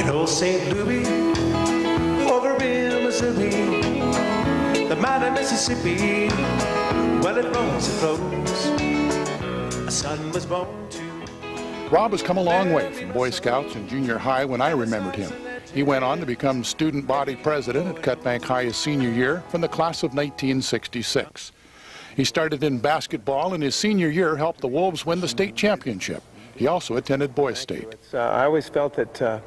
In old St. Louis, over in Missouri, the mighty Mississippi, well, it runs and flows. A son was born to. Rob has come a long way from Boy Scouts and junior high when I remembered him. He went on to become student body president at Cut Bank High his senior year from the class of 1966. He started in basketball and his senior year helped the Wolves win the state championship. He also attended Boy State. Uh, I always felt that uh,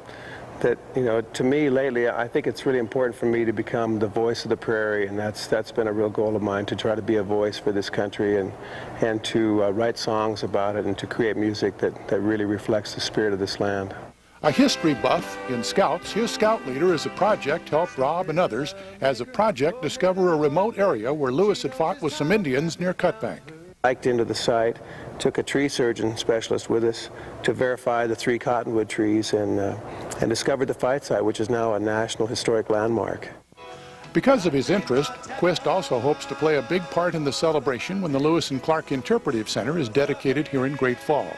that you know, to me lately, I think it's really important for me to become the voice of the prairie, and that's that's been a real goal of mine to try to be a voice for this country and and to uh, write songs about it and to create music that that really reflects the spirit of this land. A history buff in Scouts, his scout leader as a project helped Rob and others as a project discover a remote area where Lewis had fought with some Indians near Cut Bank. Hiked into the site, took a tree surgeon specialist with us to verify the three cottonwood trees and, uh, and discovered the fight site, which is now a National Historic Landmark. Because of his interest, Quist also hopes to play a big part in the celebration when the Lewis and Clark Interpretive Center is dedicated here in Great Falls.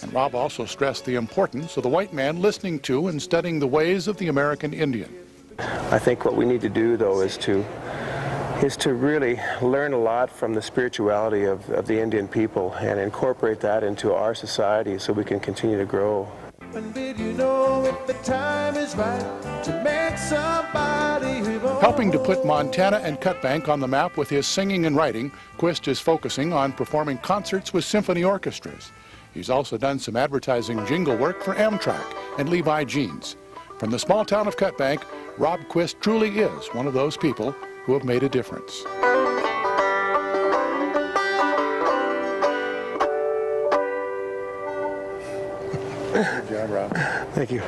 And Rob also stressed the importance of the white man listening to and studying the ways of the American Indian. I think what we need to do, though, is to is to really learn a lot from the spirituality of, of the Indian people and incorporate that into our society so we can continue to grow. You know right to Helping to put Montana and Cut Bank on the map with his singing and writing, Quist is focusing on performing concerts with symphony orchestras. He's also done some advertising jingle work for Amtrak and Levi Jeans. From the small town of Cut Bank, Rob Quist truly is one of those people who have made a difference. Good job, Rob. Thank you.